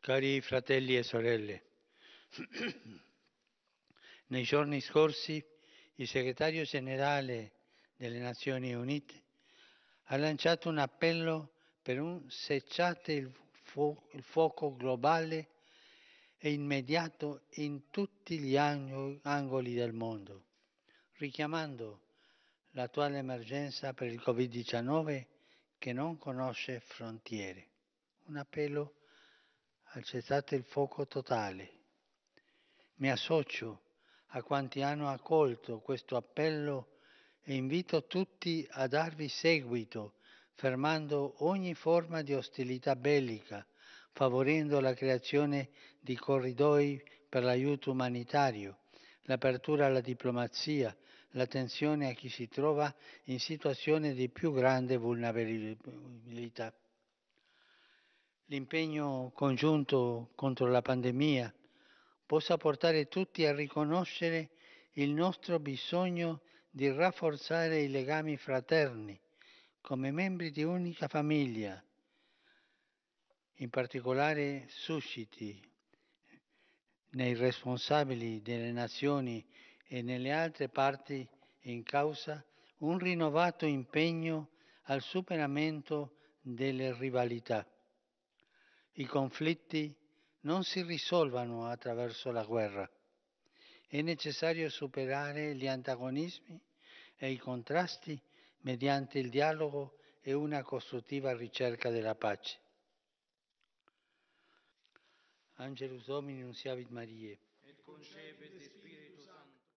Cari fratelli e sorelle, nei giorni scorsi il segretario generale delle Nazioni Unite ha lanciato un appello per un cessate il, fu- il fuoco globale e immediato in tutti gli angoli del mondo, richiamando l'attuale emergenza per il Covid-19 che non conosce frontiere. Un appello al cessate il fuoco totale. Mi associo a quanti hanno accolto questo appello e invito tutti a darvi seguito, fermando ogni forma di ostilità bellica, favorendo la creazione di corridoi per l'aiuto umanitario, l'apertura alla diplomazia, l'attenzione a chi si trova in situazioni di più grande vulnerabilità. L'impegno congiunto contro la pandemia possa portare tutti a riconoscere il nostro bisogno di rafforzare i legami fraterni come membri di unica famiglia. In particolare susciti nei responsabili delle nazioni e nelle altre parti in causa un rinnovato impegno al superamento delle rivalità. I conflitti non si risolvano attraverso la guerra. È necessario superare gli antagonismi e i contrasti mediante il dialogo e una costruttiva ricerca della pace. Angelus Domini Nunciavit Marie. Et